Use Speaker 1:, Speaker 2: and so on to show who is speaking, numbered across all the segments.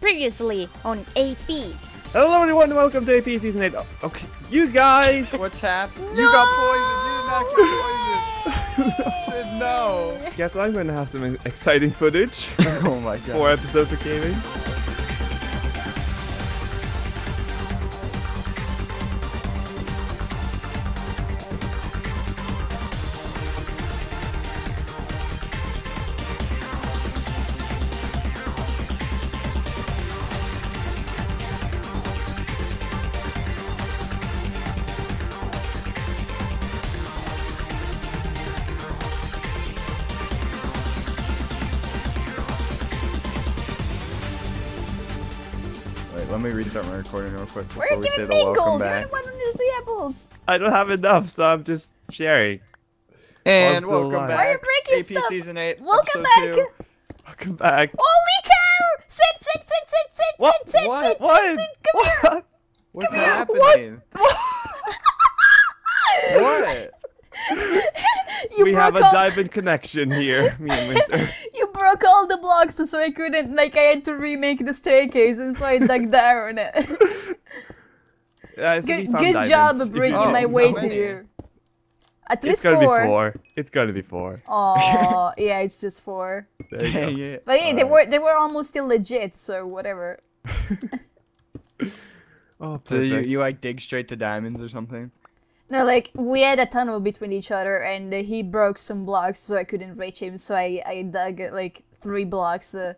Speaker 1: Previously on AP.
Speaker 2: Hello everyone, welcome to AP Season 8. Okay, you guys!
Speaker 3: What's happened? You got poisoned. You did not get poisoned. Sid, no.
Speaker 2: Guess I'm gonna have some exciting footage.
Speaker 3: Oh my god.
Speaker 2: Four episodes of gaming.
Speaker 3: Let me restart my recording real quick
Speaker 1: We're
Speaker 3: we say
Speaker 1: giving
Speaker 3: the
Speaker 1: me
Speaker 3: welcome
Speaker 1: gold.
Speaker 3: back.
Speaker 1: Everyone needs the apples.
Speaker 2: I don't have enough, so I'm just sharing.
Speaker 3: And
Speaker 2: still
Speaker 3: welcome
Speaker 2: alive.
Speaker 1: Why are you
Speaker 3: back.
Speaker 1: breaking
Speaker 3: AP
Speaker 1: stuff?
Speaker 3: Season 8,
Speaker 1: Welcome back.
Speaker 3: 2.
Speaker 2: Welcome back.
Speaker 1: Holy cow! Sit, sit, sit, sit, sit,
Speaker 2: What?
Speaker 1: sit, sit,
Speaker 3: What?
Speaker 1: sit,
Speaker 2: What?
Speaker 1: sit, sit. Come here.
Speaker 2: What?
Speaker 3: What's
Speaker 1: here.
Speaker 3: happening? What?
Speaker 1: You
Speaker 2: we have a
Speaker 1: all,
Speaker 2: diamond connection here, me and Winter.
Speaker 1: You broke all the blocks, so I couldn't. Like I had to remake the staircase, and so I dug down it.
Speaker 2: Yeah, so
Speaker 1: good good job
Speaker 2: if
Speaker 1: of
Speaker 2: you
Speaker 1: breaking
Speaker 3: Oh,
Speaker 1: my way to you. At
Speaker 2: It's
Speaker 1: least
Speaker 2: gonna
Speaker 1: four.
Speaker 2: be four. It's gonna be four.
Speaker 1: Oh, yeah, it's just four.
Speaker 2: There go.
Speaker 3: Dang it.
Speaker 1: But yeah, they
Speaker 3: Alright.
Speaker 1: were they were almost still legit, so whatever.
Speaker 2: Oh,
Speaker 3: So you, you like dig straight to diamonds or something?
Speaker 1: No, like we had a tunnel between each other, and uh, he broke some blocks, so I couldn't reach him. So I I dug like three blocks uh,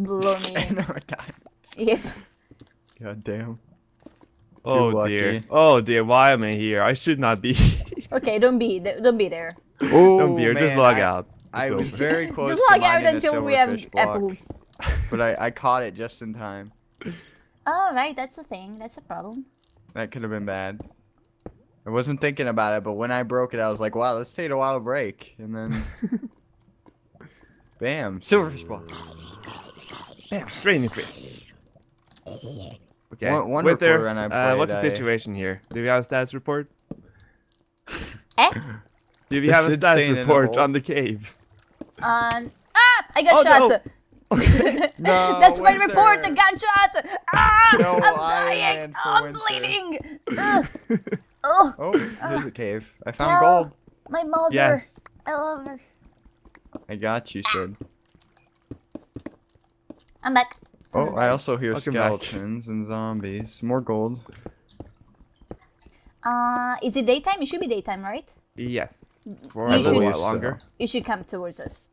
Speaker 1: below me.
Speaker 3: And there were diamonds.
Speaker 1: yep.
Speaker 3: God damn.
Speaker 2: Oh
Speaker 3: lucky.
Speaker 2: dear. Oh dear, why am I here? I should not be.
Speaker 1: Okay, don't be th- don't be there.
Speaker 3: Oh,
Speaker 2: Don't be here, just log
Speaker 3: I,
Speaker 2: out.
Speaker 3: I
Speaker 2: It's
Speaker 3: was very close
Speaker 1: Just
Speaker 3: to
Speaker 1: log out
Speaker 3: a
Speaker 1: until we have
Speaker 3: block,
Speaker 1: apples.
Speaker 3: but I, I caught it just in time.
Speaker 1: Oh right, that's the thing. That's a problem.
Speaker 3: That could have been bad. I wasn't thinking about it, but when I broke it, I was like, "Wow, let's take a while break," and then, bam, silverfish ball.
Speaker 2: Bam, straight in your face. Okay,
Speaker 3: One- one
Speaker 2: Winter,
Speaker 3: recorder and I
Speaker 2: uh, what's the
Speaker 3: played, I-
Speaker 2: situation here? Do we have a status report?
Speaker 1: Eh?
Speaker 2: Do we have a status
Speaker 3: staying the
Speaker 2: report on the cave?
Speaker 1: Um. Ah! I got
Speaker 2: Oh,
Speaker 1: shot.
Speaker 2: no. Okay.
Speaker 3: No,
Speaker 1: That's my report. I
Speaker 3: Winter.
Speaker 1: got shot. Ah!
Speaker 3: No
Speaker 1: I'm dying.
Speaker 3: Man
Speaker 1: I'm
Speaker 3: Winter.
Speaker 1: bleeding. Ugh. oh,
Speaker 3: Oh, there's a cave. I found
Speaker 1: no.
Speaker 3: gold.
Speaker 1: My mother.
Speaker 2: yes.
Speaker 1: I love her.
Speaker 3: I got you, Sid.
Speaker 1: I'm back.
Speaker 3: Oh, I also hear
Speaker 2: Welcome back.
Speaker 3: skeletons and zombies. More gold.
Speaker 1: Uh, is it daytime? It should be daytime, right?
Speaker 2: Yes. For
Speaker 1: You
Speaker 2: a little
Speaker 1: should-
Speaker 2: while
Speaker 3: so.
Speaker 2: longer.
Speaker 1: You should come towards us.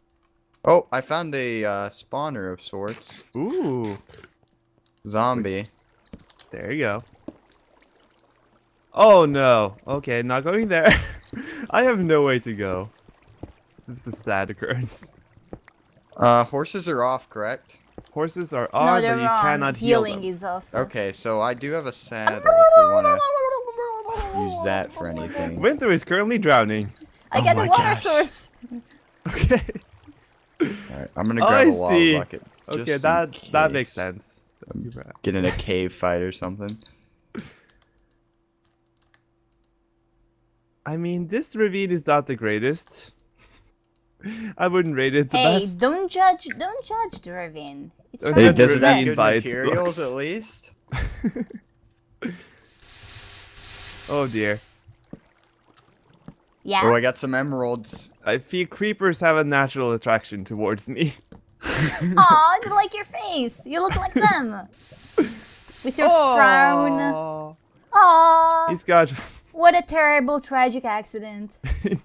Speaker 3: Oh, I found a uh, spawner of sorts.
Speaker 2: Ooh.
Speaker 3: Zombie.
Speaker 2: There you go. Oh no. Okay, not going there. I have no way to go. This is a sad occurrence.
Speaker 3: Uh, horses are off, correct?
Speaker 2: Horses are
Speaker 1: no,
Speaker 2: on,
Speaker 1: they're
Speaker 2: but you
Speaker 1: wrong.
Speaker 2: cannot heal
Speaker 1: Healing
Speaker 2: them.
Speaker 1: is off.
Speaker 3: Okay, so I do have a saddle if we want to use that for anything.
Speaker 2: Winter is currently drowning.
Speaker 1: I
Speaker 3: Oh
Speaker 1: got a
Speaker 3: my
Speaker 1: water
Speaker 3: gosh.
Speaker 1: source.
Speaker 2: Okay.
Speaker 3: Alright, I'm gonna
Speaker 2: Oh,
Speaker 3: grab
Speaker 2: I
Speaker 3: a lava
Speaker 2: see.
Speaker 3: bucket. just
Speaker 2: Okay,
Speaker 3: in
Speaker 2: that that makes sense. Thank.
Speaker 3: Get in a cave fight or something.
Speaker 2: I mean, this ravine is not the greatest. I wouldn't rate it the
Speaker 1: Hey,
Speaker 2: best.
Speaker 1: don't judge. Don't judge the ravine. It's
Speaker 2: Don't
Speaker 1: fine.
Speaker 3: Hey,
Speaker 2: judge
Speaker 3: does it have
Speaker 2: ravine
Speaker 3: good
Speaker 2: by
Speaker 3: materials
Speaker 2: looks.
Speaker 3: at least?
Speaker 2: Oh dear.
Speaker 1: Yeah.
Speaker 3: Oh, I got some emeralds.
Speaker 2: I feel creepers have a natural attraction towards me.
Speaker 1: Aw, they like your face. You look like them. With your frown.
Speaker 2: Aw.
Speaker 1: Aw,
Speaker 2: He's got.
Speaker 1: What a terrible, tragic accident.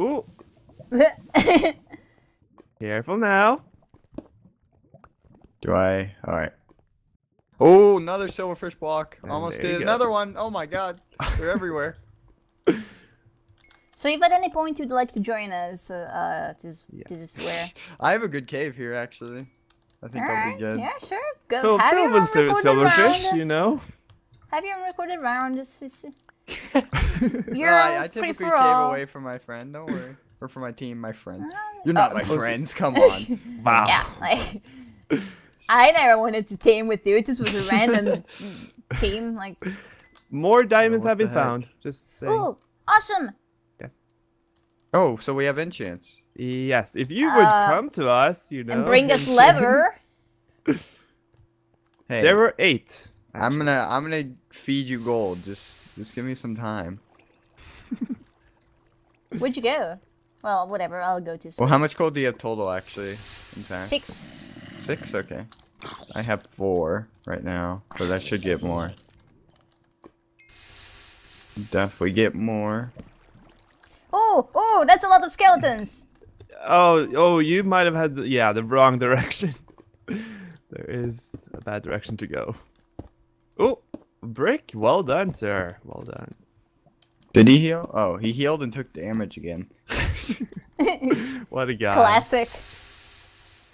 Speaker 2: Ooh, careful now.
Speaker 3: Do I? Alright. Oh, another silverfish block.
Speaker 2: And
Speaker 3: Almost
Speaker 2: there you
Speaker 3: did.
Speaker 2: go.
Speaker 3: Another one. Oh my god. They're everywhere.
Speaker 1: so, if at any point you'd like to join us, uh, uh this, this is where.
Speaker 3: I have a good cave here, actually. I think I'll
Speaker 1: Alright,
Speaker 3: be good.
Speaker 1: yeah, sure. Go.
Speaker 2: Phil,
Speaker 1: have
Speaker 2: Phil
Speaker 1: your
Speaker 2: was the silverfish, you know.
Speaker 1: Have your unrecorded round. This is.
Speaker 3: No,
Speaker 1: You're
Speaker 3: I, I
Speaker 1: free
Speaker 3: typically
Speaker 1: for
Speaker 3: cave
Speaker 1: all.
Speaker 3: away from my friend. Don't worry. Or from my team, my friend.
Speaker 1: Ah,
Speaker 3: You're not
Speaker 1: oh.
Speaker 3: my friends. Come on.
Speaker 2: Wow.
Speaker 1: Yeah, like. I never wanted to team with you. It just was a random team. Like,
Speaker 2: More diamonds
Speaker 3: what
Speaker 2: have been
Speaker 3: heck?
Speaker 2: found. Just saying.
Speaker 1: ooh, awesome.
Speaker 2: Yes.
Speaker 3: Oh, so we have enchants.
Speaker 2: Yes, if you would
Speaker 1: Uh,
Speaker 2: come to us, you know.
Speaker 1: and bring us
Speaker 2: and-
Speaker 1: leather.
Speaker 3: Hey,
Speaker 2: There were eight.
Speaker 3: I'm gonna I'm gonna feed you gold. Just just give me some time.
Speaker 1: Where'd you go? Well, whatever. I'll go to
Speaker 3: Well, how much gold do you have total actually? In fact,
Speaker 1: Six.
Speaker 3: Six. Okay. I have four right now, but I should get more. Definitely get more.
Speaker 1: Oh, oh, that's a lot of skeletons.
Speaker 2: Oh, oh, you might have had the, yeah the wrong direction. there is a bad direction to go. Oh, brick. Well done, sir. Well done.
Speaker 3: Did he heal? Oh, he healed and took damage again.
Speaker 2: What a guy.
Speaker 1: Classic.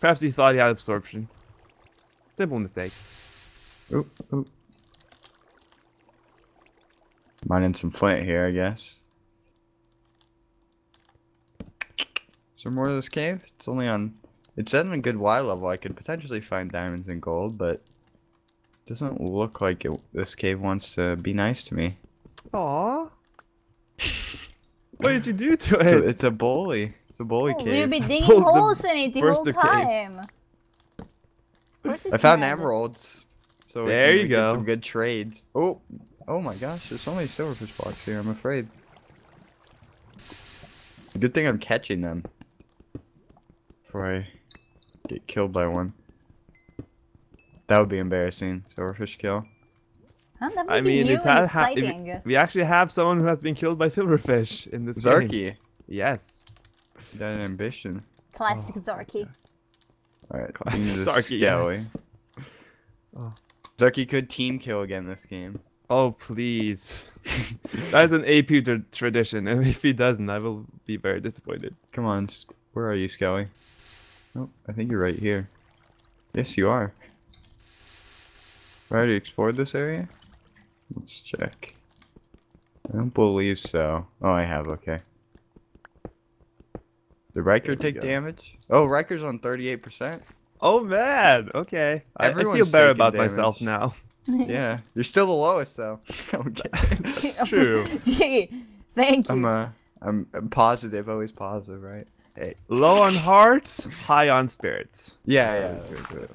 Speaker 2: Perhaps he thought he had absorption. Simple mistake.
Speaker 3: Oop, oop. Mining some flint here, I guess. Is there more of this cave? It's only on. It's at a good Y level. I could potentially find diamonds and gold, but it doesn't look like it, this cave wants to be nice to me.
Speaker 2: Aww. what did you do to
Speaker 3: It's a,
Speaker 2: it?
Speaker 3: it's a bully. It's a bully
Speaker 1: Oh,
Speaker 3: cave.
Speaker 1: we'll be digging
Speaker 2: Pulled the
Speaker 1: holes in it the whole
Speaker 2: burst of caves.
Speaker 1: time. Where's
Speaker 3: I found
Speaker 1: map?
Speaker 3: emeralds. So we
Speaker 2: There
Speaker 3: can
Speaker 2: you
Speaker 3: get
Speaker 2: go.
Speaker 3: some good trades. Oh, oh my gosh! There's so many silverfish blocks here. I'm afraid. Good thing I'm catching them. Before I get killed by one. That would be embarrassing. Silverfish kill.
Speaker 1: Huh, that would
Speaker 2: I
Speaker 1: be
Speaker 2: mean,
Speaker 1: new
Speaker 2: it's
Speaker 1: and
Speaker 2: ha- ha- if-
Speaker 1: exciting.
Speaker 2: we actually have someone who has been killed by silverfish in this game.
Speaker 3: Zarky.
Speaker 2: Yes.
Speaker 3: That an ambition.
Speaker 1: Classic oh, Zarky.
Speaker 3: Alright.
Speaker 2: Classic
Speaker 3: Zarky.
Speaker 2: Zarky, yes. Oh.
Speaker 3: Zarky could team kill again this game.
Speaker 2: Oh, please. that is an AP tra- tradition, and if he doesn't, I will be very disappointed.
Speaker 3: Come on. Where are you, Skelly? Oh, I think you're right here. Yes, you are. Have I already explored this area? Let's check. I don't believe so. Oh, I have. Okay. Did
Speaker 2: Ryker
Speaker 3: take
Speaker 2: go.
Speaker 3: damage? Oh, Ryker's on 38%.
Speaker 2: Oh man, okay. I, I feel better
Speaker 3: taking
Speaker 2: about myself now.
Speaker 3: yeah, you're still the lowest though. okay.
Speaker 2: True.
Speaker 1: Gee, thank you.
Speaker 3: I'm uh, I'm, I'm positive, always positive, right?
Speaker 2: Hey, low on hearts, high on spirits.
Speaker 3: Yeah,
Speaker 2: That's
Speaker 3: yeah.
Speaker 2: always
Speaker 3: that's-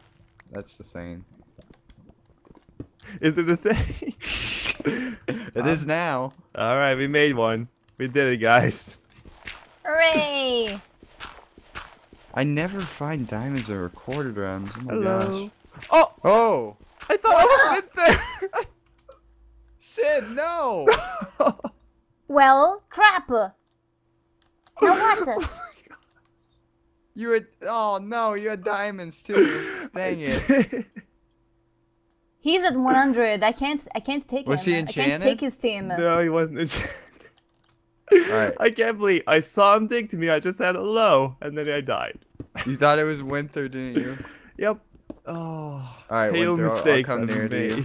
Speaker 3: That's the saying.
Speaker 2: Is it a saying?
Speaker 3: It is uh, now.
Speaker 2: All right, we made one. We did it, guys.
Speaker 1: Hooray!
Speaker 3: I never find diamonds or recorded rounds. Oh my
Speaker 2: Hello.
Speaker 3: gosh.
Speaker 2: Oh,
Speaker 3: Oh,
Speaker 2: I thought I was in there.
Speaker 3: Sid, no!
Speaker 1: Well, crap. Now what?
Speaker 3: You had. Oh no, you had diamonds too. Dang it.
Speaker 1: He's at 100. I can't. I can't take
Speaker 3: Was
Speaker 1: him.
Speaker 3: he
Speaker 1: I can't take his team.
Speaker 2: no, he wasn't enchanted.
Speaker 3: Alright.
Speaker 2: I can't believe I saw him dig to me. I just said hello, and then I died.
Speaker 3: You thought it was winter, didn't you?
Speaker 2: Yep. Oh,
Speaker 3: Alright,
Speaker 2: fatal
Speaker 3: Winter, I'll- I'll come
Speaker 2: I've
Speaker 3: near to you.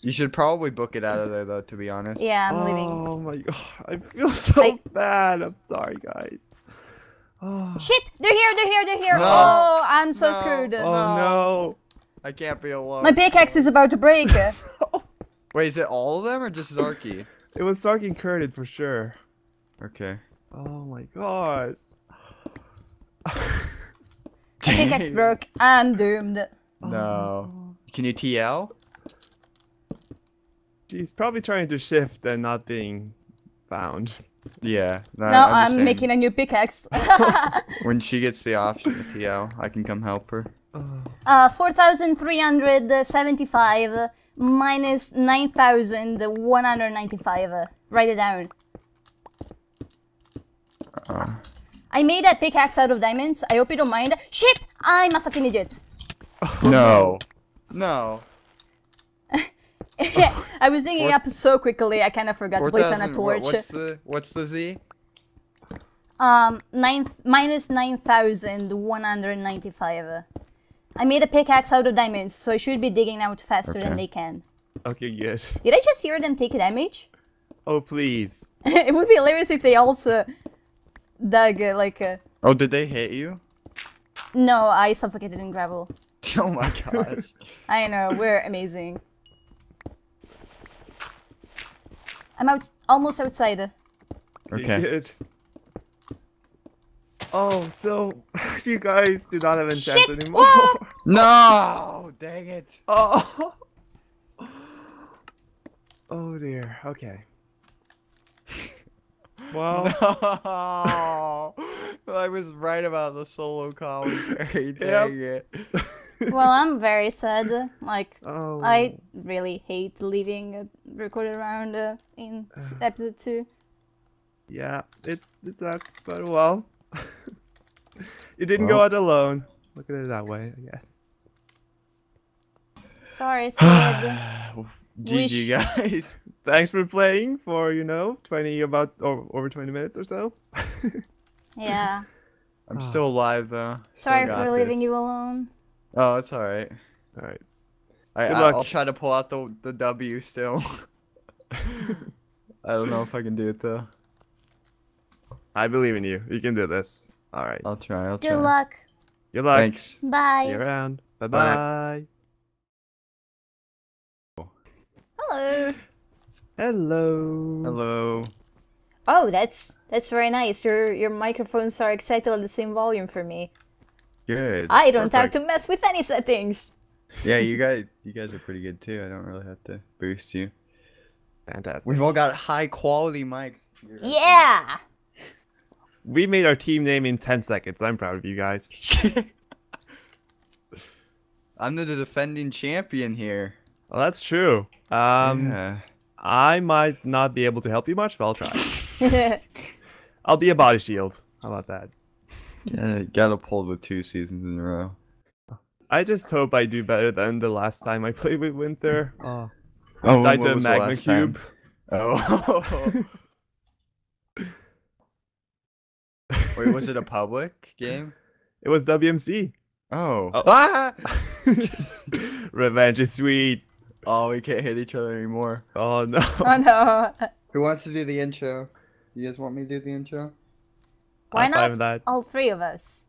Speaker 3: You should probably book it out of there though, to be honest.
Speaker 1: Yeah, I'm leaving.
Speaker 2: Oh my god, I feel so
Speaker 1: I-
Speaker 2: bad. I'm sorry, guys. Oh,
Speaker 1: Shit! They're here. They're here. They're here.
Speaker 3: No.
Speaker 1: Oh, I'm so
Speaker 3: No.
Speaker 1: screwed.
Speaker 2: oh no.
Speaker 3: I can't be alone.
Speaker 1: My pickaxe is about to break.
Speaker 3: Wait, is it all of them or just Zarky?
Speaker 2: It was Sark incurred for sure.
Speaker 3: okay.
Speaker 2: Oh my gosh.
Speaker 1: pickaxe broke. I'm doomed.
Speaker 3: No. Can you TL?
Speaker 2: She's probably trying to shift and not being found.
Speaker 3: Yeah. No,
Speaker 1: Now
Speaker 3: I'm,
Speaker 1: I'm, making a new pickaxe.
Speaker 3: When she gets the option to TL, I can come help her.
Speaker 1: uh, 4,375 minus 9,195. Write it down.
Speaker 3: Uh,
Speaker 1: I made that pickaxe out of diamonds. I hope you don't mind. Shit! I'm a fucking idiot.
Speaker 3: no. No.
Speaker 1: I was digging
Speaker 3: Four-
Speaker 1: up so quickly, I kind of forgot to place on a torch.
Speaker 3: What's the what's the Z?
Speaker 1: Um, nine minus 9,195. I made a pickaxe out of diamonds, so I should be digging out faster than they can.
Speaker 2: Okay, good.
Speaker 1: Did I just hear them take damage?
Speaker 2: Oh please.
Speaker 1: it would be hilarious if they also dug uh, like uh,
Speaker 3: Oh, did they hit you?
Speaker 1: no, I suffocated in gravel.
Speaker 3: Oh my gosh.
Speaker 1: I know, we're amazing. I'm out almost outside.
Speaker 2: Okay,
Speaker 3: okay.
Speaker 2: Good. Oh, so you guys do not have enchants
Speaker 1: Shit!
Speaker 2: anymore.
Speaker 1: Whoa!
Speaker 3: No! Dang it!
Speaker 2: oh. Oh dear. Okay. Well,
Speaker 3: No! I was right about the solo commentary. Dang it.
Speaker 1: Well, I'm very sad. Like,
Speaker 2: oh.
Speaker 1: I really hate leaving a recorded round uh, in episode 2.
Speaker 2: Yeah, it it sucks, but well. you didn't go out alone. Look at it that way, I guess.
Speaker 1: Sorry, Sid.
Speaker 3: GG, guys.
Speaker 2: Thanks for playing for you know twenty about or over twenty minutes or so.
Speaker 1: yeah.
Speaker 3: I'm still alive, though.
Speaker 1: Sorry for leaving
Speaker 3: this.
Speaker 1: you alone.
Speaker 3: Oh, it's alright.
Speaker 2: All right.
Speaker 3: I, I, I'll try to pull out the, the W still. I don't know if I can do it, though.
Speaker 2: I believe in you. You can do this. All right.
Speaker 3: I'll try. I'll
Speaker 1: Good
Speaker 3: try.
Speaker 1: luck.
Speaker 2: Good luck.
Speaker 3: Thanks.
Speaker 1: Bye.
Speaker 2: See you around. Bye
Speaker 3: Bye.
Speaker 2: bye.
Speaker 1: Hello.
Speaker 2: Hello.
Speaker 3: Hello.
Speaker 1: Oh, that's that's very nice. Your your microphones are exactly the same volume for me.
Speaker 3: Good.
Speaker 1: I don't have to mess with any settings.
Speaker 3: Yeah, you guys, you guys are pretty good too. I don't really have to boost you.
Speaker 2: Fantastic.
Speaker 3: We've all got high quality mics. You're-
Speaker 1: Yeah.
Speaker 2: We made our team name in 10 seconds. I'm proud of you guys.
Speaker 3: I'm the defending champion here.
Speaker 2: Well, that's true. Um,
Speaker 3: yeah.
Speaker 2: I might not be able to help you much, but I'll try. I'll be a body shield. How about that?
Speaker 3: Gotta, gotta pull the two seasons in a row.
Speaker 2: I just hope I do better than the last time I played with Winter. Oh,
Speaker 3: Oh,
Speaker 2: died
Speaker 3: what
Speaker 2: to a
Speaker 3: was the
Speaker 2: magma
Speaker 3: last time?
Speaker 2: cube.
Speaker 3: Oh. Wait, was it a public game?
Speaker 2: It was WMC.
Speaker 3: Oh.
Speaker 2: Oh.
Speaker 3: Ah!
Speaker 2: Revenge is sweet.
Speaker 3: oh, we can't hit each other anymore.
Speaker 2: Oh no.
Speaker 1: oh no.
Speaker 3: Who wants to do the intro? You guys want me to do the intro?
Speaker 1: Why
Speaker 2: I'm
Speaker 1: not
Speaker 2: that.
Speaker 1: all three of us?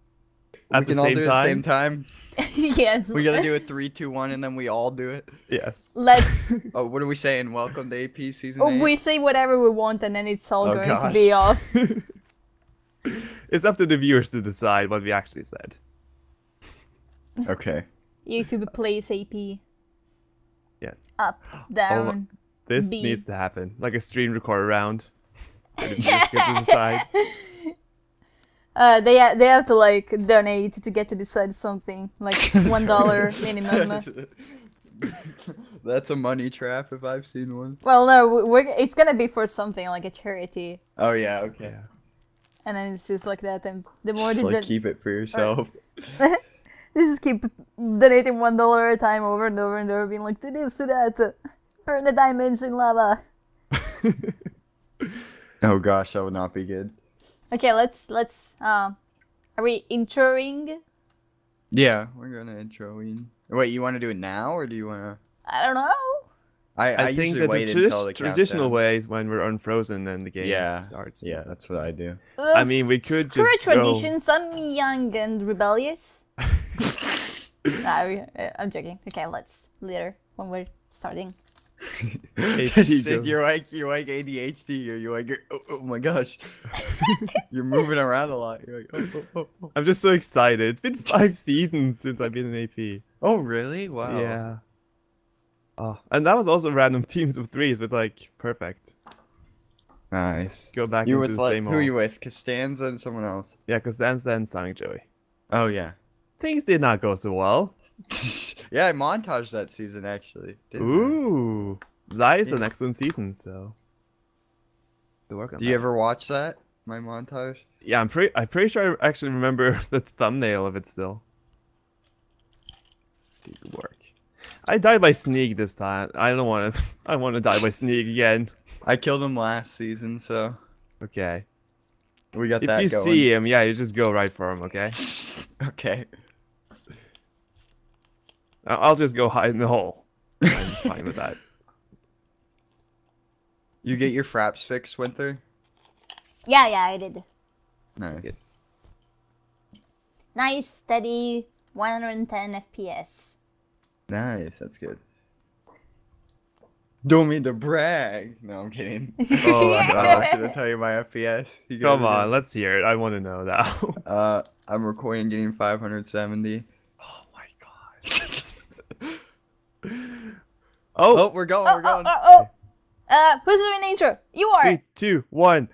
Speaker 2: At
Speaker 3: we
Speaker 2: the
Speaker 3: can all
Speaker 2: same
Speaker 3: do it at the same
Speaker 2: time.
Speaker 3: time.
Speaker 1: yes.
Speaker 3: We gotta do a three, two, one, and then we all do it.
Speaker 2: Yes.
Speaker 1: Let's.
Speaker 3: Oh, what are we saying? Welcome to AP season
Speaker 1: Oh,
Speaker 3: eight.
Speaker 1: we say whatever we want, and then it's all
Speaker 3: Oh,
Speaker 1: going to be off.
Speaker 2: it's up to the viewers to decide what we actually said.
Speaker 3: Okay.
Speaker 1: YouTube plays AP
Speaker 2: Yes.
Speaker 1: up, down.
Speaker 2: This
Speaker 1: B.
Speaker 2: needs to happen. Like a stream record round. Where the viewers get to decide.
Speaker 1: Uh, they ha- they have to like donate to get to decide something like one dollar minimum.
Speaker 3: That's a money trap if I've seen one.
Speaker 1: Well, no, we- we're, it's gonna be for something like a charity,
Speaker 3: Oh yeah, okay.
Speaker 2: Yeah.
Speaker 1: and then it's just like that. And the more
Speaker 3: Just
Speaker 1: the,
Speaker 3: like keep it for yourself.
Speaker 1: just keep donating one dollar at a time over and over and over, being like, do this, do that, burn the diamonds in lava.
Speaker 3: oh gosh, that would not be good.
Speaker 1: Okay, let's let's. Um, are we introing?
Speaker 3: Yeah, we're gonna intro in. Wait, you want to do it now or do you want to?
Speaker 1: I don't know.
Speaker 3: I, I,
Speaker 2: I, think
Speaker 3: usually
Speaker 2: that
Speaker 3: wait
Speaker 2: the
Speaker 3: until the
Speaker 2: traditional way is when we're unfrozen and the game
Speaker 3: Yeah,
Speaker 2: starts.
Speaker 3: Yeah, that's what I do.
Speaker 2: I mean, we could
Speaker 1: screw
Speaker 2: just go-
Speaker 1: traditions. I'm young and rebellious. nah, we, uh, I'm joking. Okay, let's later when we're starting.
Speaker 2: AP
Speaker 3: Sid, you're like you're like ADHD or you're like you're, oh, oh my gosh, you're moving around a lot. You're like oh, oh, oh, oh.
Speaker 2: I'm just so excited. It's been five seasons since I've been in AP.
Speaker 3: oh really? Wow.
Speaker 2: Yeah. Oh, and that was also random teams of threes, with like perfect.
Speaker 3: Nice.
Speaker 2: Go back
Speaker 3: You
Speaker 2: into
Speaker 3: with
Speaker 2: the
Speaker 3: like
Speaker 2: same
Speaker 3: who are you with? Costanza and someone else.
Speaker 2: Yeah, Dance Dance Sonic Joey.
Speaker 3: Oh yeah.
Speaker 2: Things did not go so well.
Speaker 3: yeah, I montaged that season actually. didn't I?
Speaker 2: Ooh, that is an excellent season. So, good work on
Speaker 3: Do you ever watch that? My montage?
Speaker 2: Yeah, I'm pretty. I'm pretty sure I actually remember the thumbnail of it still. Good work. I died by sneak this time. I don't want to. I want to die by sneak again.
Speaker 3: I killed him last season, so
Speaker 2: Okay.
Speaker 3: we got
Speaker 2: If
Speaker 3: that
Speaker 2: you
Speaker 3: going.
Speaker 2: see him, yeah, you just go right for him. Okay.
Speaker 3: okay.
Speaker 2: I- I'll just go hide in the hole. I'm fine with that.
Speaker 3: You get your fraps fixed, Winter?
Speaker 1: Yeah, yeah, I did.
Speaker 3: Nice.
Speaker 2: Good.
Speaker 1: Nice, steady, 110 FPS.
Speaker 3: Nice, that's good. Don't mean to brag. No, I'm kidding.
Speaker 2: Oh,
Speaker 3: I'm not gonna tell you my FPS. You
Speaker 2: Come on, let's hear it. I want to know now.
Speaker 3: Uh, I'm recording getting 570.
Speaker 2: oh my god. Oh,
Speaker 3: Oh, we're going.
Speaker 1: Oh,
Speaker 3: We're going.
Speaker 1: oh,
Speaker 3: going.
Speaker 1: oh, oh. Uh, who's doing the intro? You are.
Speaker 2: three, two, one.